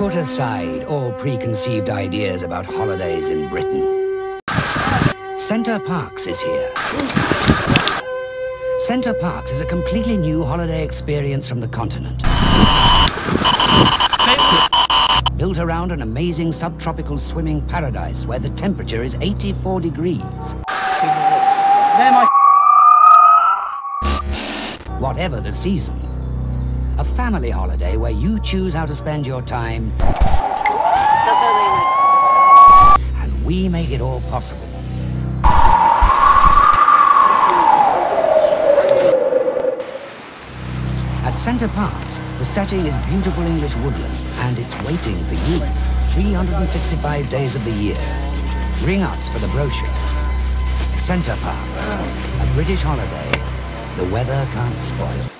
Put aside all preconceived ideas about holidays in Britain. Center Parcs is here. Center Parcs is a completely new holiday experience from the continent. Built around an amazing subtropical swimming paradise where the temperature is 84 degrees. Whatever the season. A family holiday where you choose how to spend your time. And we make it all possible. At Center Parcs, the setting is beautiful English woodland, and it's waiting for you 365 days of the year. Ring us for the brochure. Center Parcs, a British holiday the weather can't spoil.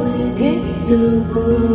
forget the cold.